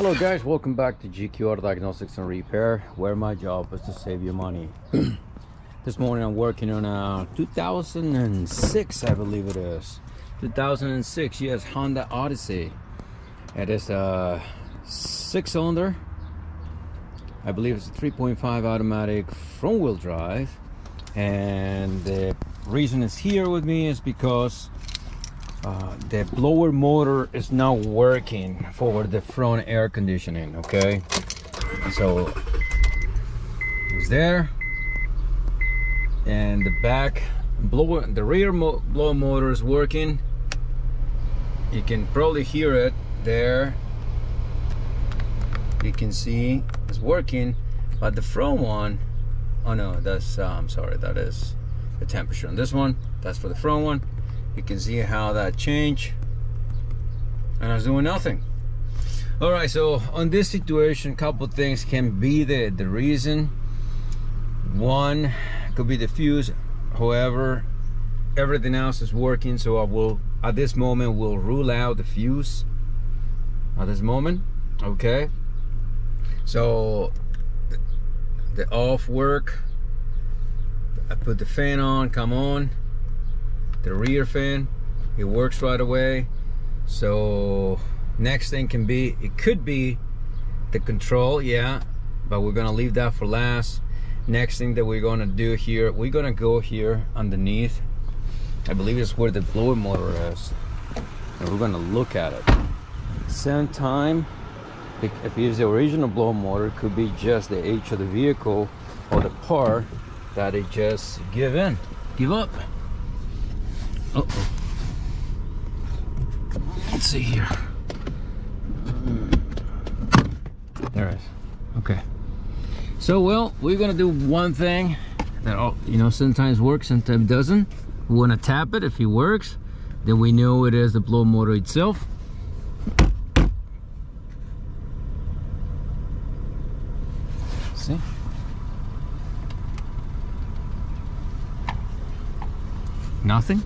Hello guys, welcome back to GQ Auto Diagnostics and Repair, where my job is to save you money. this morning I'm working on a 2006, I believe it is. 2006, yes, Honda Odyssey. It is a six cylinder. I believe it's a 3.5 automatic front wheel drive. And the reason it's here with me is because uh, the blower motor is not working for the front air conditioning okay? So it's there. And the back blower the rear mo blower motor is working. You can probably hear it there. You can see it's working but the front one oh no that's uh, I'm sorry that is the temperature on this one. That's for the front one you can see how that changed and I was doing nothing. All right so on this situation a couple things can be the the reason. One could be the fuse. However everything else is working so I will at this moment will rule out the fuse. At this moment okay? So the off work I put the fan on come on the rear fan it works right away. So next thing can be it could be the control yeah but we're gonna leave that for last. Next thing that we're gonna do here we're gonna go here underneath. I believe it's where the blower motor is. And we're gonna look at it. Same time if it's the original blower motor it could be just the age of the vehicle or the part that it just give in give up uh oh. Let's see here. There it is. Okay. So, well, we're gonna do one thing that, all, you know, sometimes works, sometimes doesn't. We wanna tap it. If it works, then we know it is the blow motor itself. Nothing?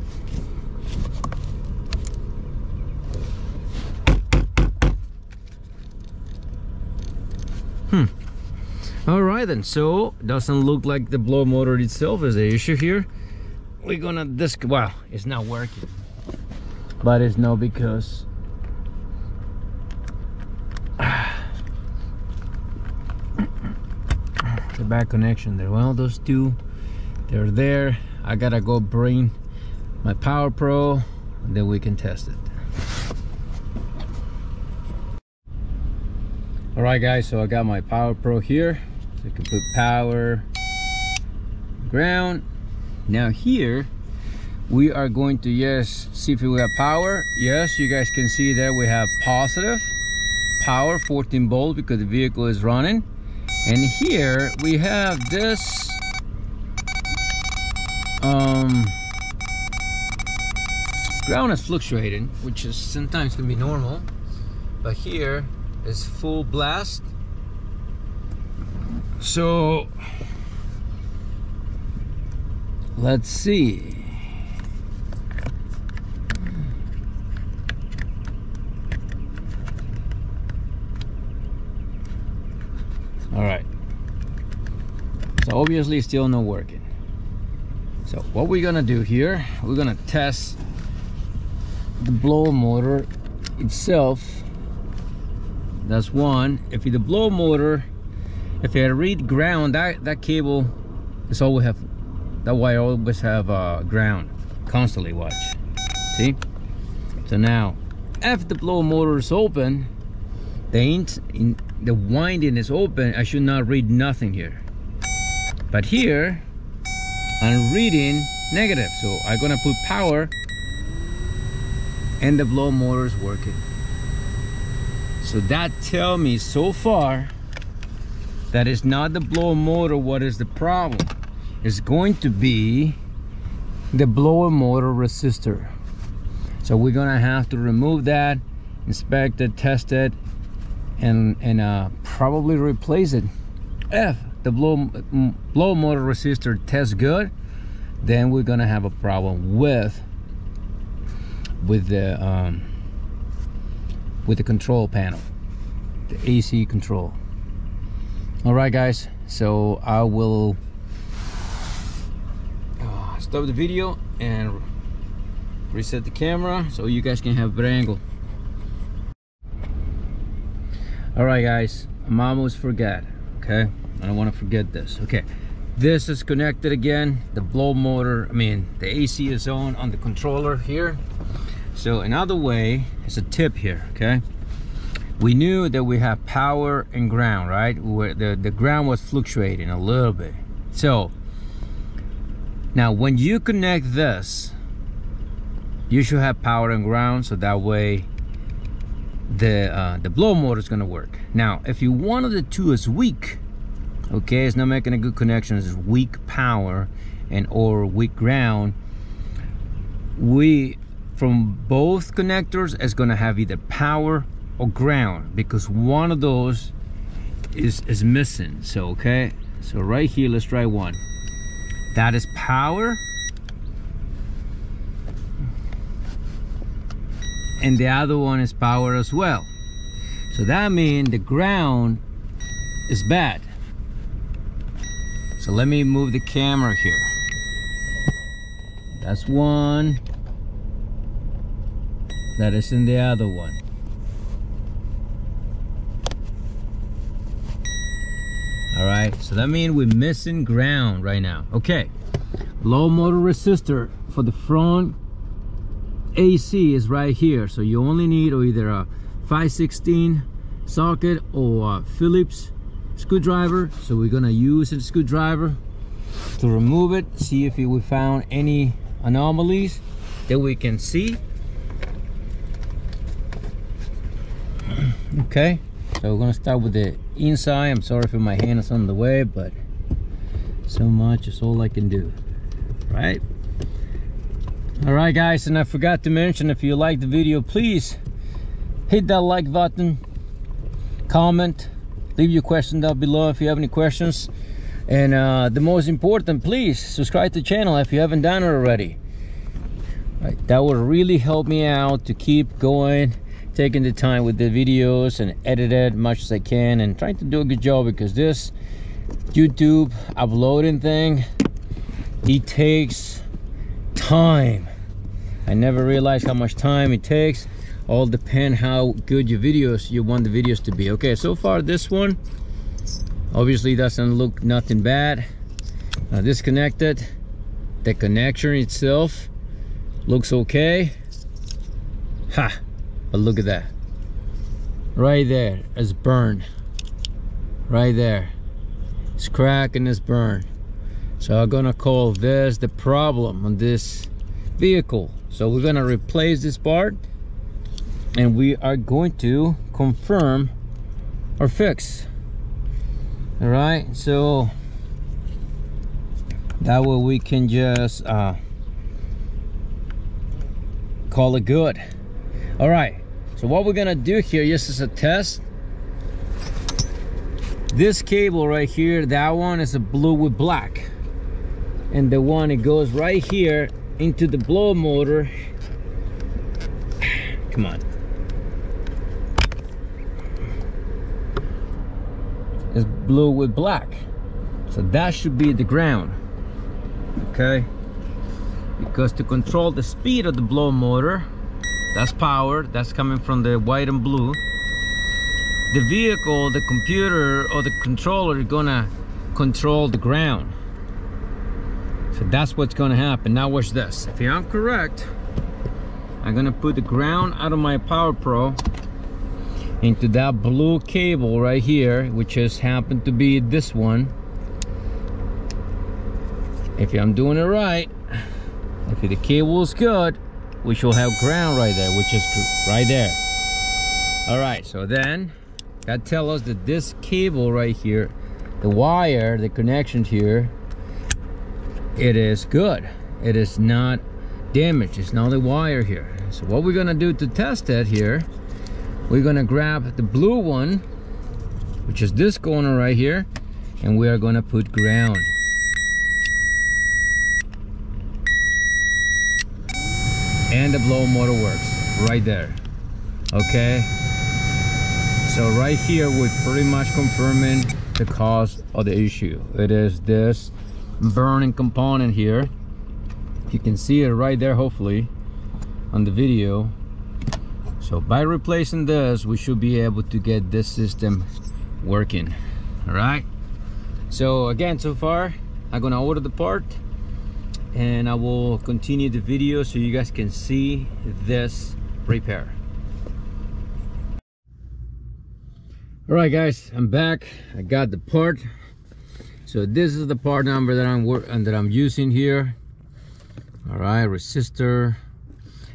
Hmm. All right then, so doesn't look like the blow motor itself is the issue here. We're gonna disc, wow, it's not working. But it's no because the back connection there. Well, those two, they're there. I gotta go bring my Power Pro and then we can test it. all right guys so i got my power pro here. So you can put power ground. Now here we are going to yes see if we have power. Yes you guys can see there we have positive power 14 volt because the vehicle is running. And here we have this um ground is fluctuating which is sometimes can be normal but here is full blast. So let's see. All right. So obviously still not working. So what we're gonna do here we're gonna test the blower motor itself that's one. If the blow motor if you read ground that that cable is always have that wire always have uh, ground constantly watch. See? So now if the blow motor is open the in the winding is open I should not read nothing here. But here I'm reading negative. So I'm gonna put power and the blow motor is working so that tell me so far that it's not the blower motor what is the problem. It's going to be the blower motor resistor. So we're gonna have to remove that, inspect it, test it, and and uh, probably replace it. If the blow blow motor resistor tests good, then we're gonna have a problem with with the um, with the control panel the AC control. All right guys so I will uh, stop the video and reset the camera so you guys can have a better angle. All right guys I'm almost forget okay? I don't want to forget this okay? This is connected again the blow motor I mean the AC is on on the controller here so another way is a tip here okay? We knew that we have power and ground right? Where the the ground was fluctuating a little bit. So now when you connect this you should have power and ground so that way the uh, the blow motor is going to work. Now if you one of the two is weak okay? It's not making a good connection it's weak power and or weak ground. We from both connectors is going to have either power or ground because one of those is is missing so okay? So right here let's try one. That is power. And the other one is power as well. So that means the ground is bad. So let me move the camera here. That's one that is in the other one. All right so that means we're missing ground right now. Okay. Low motor resistor for the front AC is right here. So you only need either a 516 socket or a Phillips screwdriver. So we're gonna use a screwdriver to remove it see if we found any anomalies that we can see okay so we're gonna start with the inside. I'm sorry for my hand is on the way but so much is all I can do right? All right guys and i forgot to mention if you like the video please hit that like button comment leave your question down below if you have any questions. And uh, the most important please subscribe to the channel if you haven't done it already. Right, that would really help me out to keep going taking the time with the videos and edit it much as I can and trying to do a good job because this YouTube uploading thing it takes time. I never realized how much time it takes. All depend how good your videos you want the videos to be. Okay so far this one obviously doesn't look nothing bad. Uh, disconnected. The connection itself looks okay. Ha but look at that. Right there it's burned right there. It's cracked and it's burned so I'm gonna call this the problem on this vehicle. So we're gonna replace this part and we are going to confirm or fix. All right so that way we can just uh, call it good. All right so what we're gonna do here just as a test. This cable right here that one is a blue with black. And the one it goes right here into the blow motor. Come on. Is blue with black. So that should be the ground. Okay? Because to control the speed of the blow motor that's power. That's coming from the white and blue. The vehicle the computer or the controller is gonna control the ground. So that's what's gonna happen. Now watch this. If i'm correct i'm gonna put the ground out of my power pro into that blue cable right here which just happened to be this one. If i'm doing it right if the cable is good we shall have ground right there which is right there. All right so then that tells us that this cable right here the wire the connection here it is good. It is not damaged. It's not the wire here. So what we're gonna do to test it here we're gonna grab the blue one which is this corner right here and we are gonna put ground and the blow motor works right there okay? So right here we're pretty much confirming the cause of the issue. It is this burning component here. You can see it right there hopefully on the video. So by replacing this we should be able to get this system working all right? So again so far i'm gonna order the part and i will continue the video so you guys can see this repair. All right guys i'm back. I got the part. So this is the part number that i'm that i'm using here. All right resistor.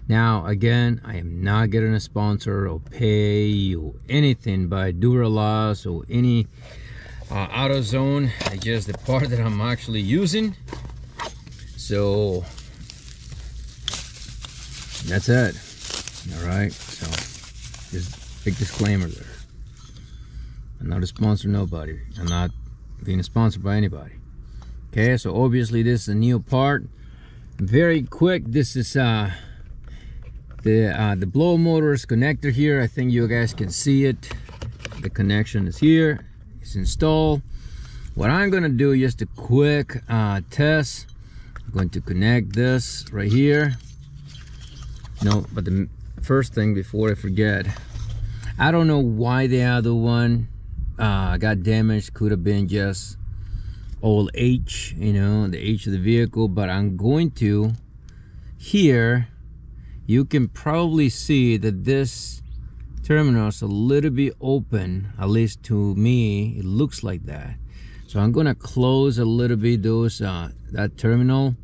Now again i am not getting a sponsor or pay or anything by Duralast or any uh, AutoZone. It's just the part that i'm actually using so that's it. All right? So just big disclaimer there. I'm not a sponsor nobody. I'm not being sponsored by anybody. Okay? So obviously this is a new part. Very quick this is uh the uh, the blow motors connector here. I think you guys can see it. The connection is here. It's installed. What I'm gonna do just a quick uh, test I'm going to connect this right here. No but the first thing before I forget I don't know why the other one uh, got damaged. Could have been just old H you know the H of the vehicle. But I'm going to here you can probably see that this terminal is a little bit open at least to me it looks like that so I'm gonna close a little bit those uh, that terminal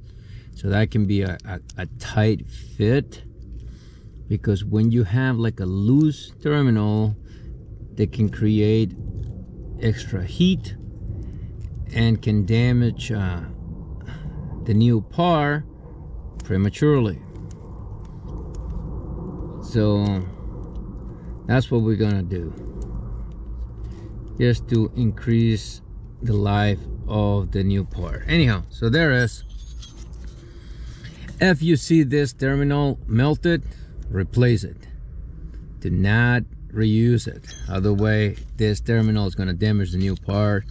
so that can be a, a, a tight fit. Because when you have like a loose terminal they can create extra heat and can damage uh, the new par prematurely. So that's what we're gonna do. Just to increase the life of the new part. Anyhow so there is. If you see this terminal melted replace it. Do not reuse it. Other way this terminal is going to damage the new part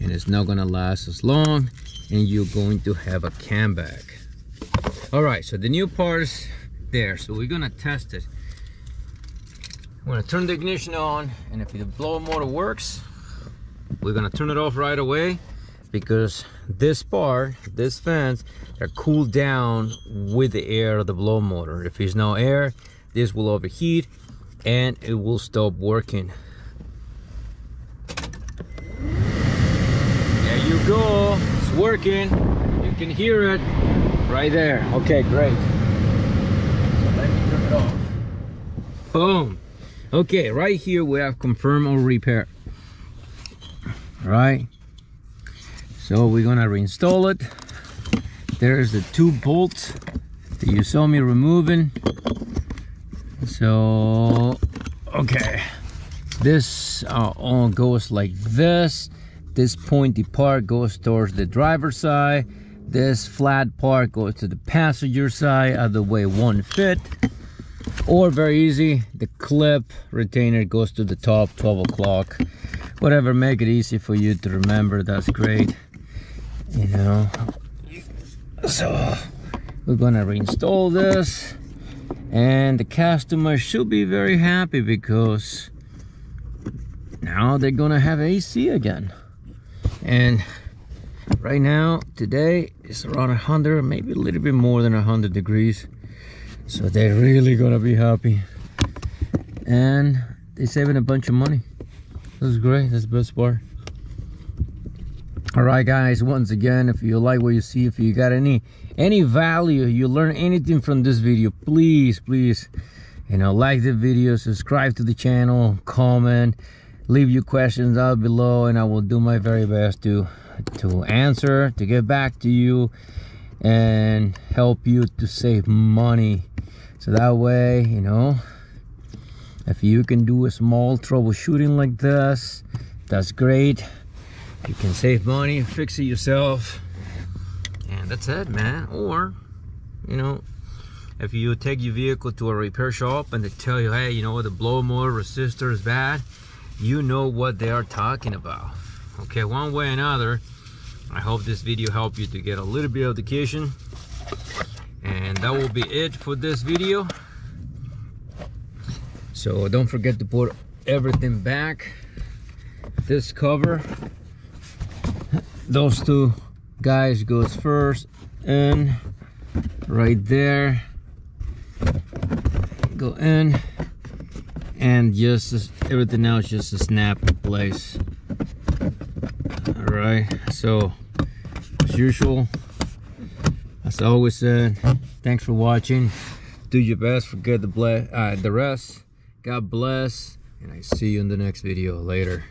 and it's not going to last as long and you're going to have a cam back all right so the new part is there so we're going to test it. I'm gonna turn the ignition on and if the blower motor works, we're gonna turn it off right away because this part, this fans, are cooled down with the air of the blow motor. If there's no air, this will overheat and it will stop working. There you go, it's working. You can hear it right there. Okay, great. So let me turn it off. Boom okay right here we have confirm or repair right? So we're gonna reinstall it. There's the two bolts that you saw me removing. So okay. This uh, all goes like this. This pointy part goes towards the driver's side. This flat part goes to the passenger side other way one fit. Or very easy the clip retainer goes to the top 12 o'clock whatever make it easy for you to remember that's great you know. So we're gonna reinstall this and the customer should be very happy because now they're gonna have AC again. And right now today it's around 100 maybe a little bit more than 100 degrees. So they're really gonna be happy. And they're saving a bunch of money that's great. That's the best part. All right guys. Once again if you like what you see if you got any any value you learn anything from this video please please you know like the video subscribe to the channel comment leave your questions out below and i will do my very best to to answer to get back to you and help you to save money. So that way you know if you can do a small troubleshooting like this that's great. You can save money fix it yourself. And that's it man. Or you know if you take your vehicle to a repair shop and they tell you hey you know the blow motor resistor is bad you know what they are talking about. Okay one way or another i hope this video helped you to get a little bit of education. And that will be it for this video so don't forget to put everything back. This cover those two guys goes first and right there go in and just everything else just a snap in place. All right so as usual as I always said thanks for watching. Do your best forget the uh, the rest god bless and i see you in the next video. Later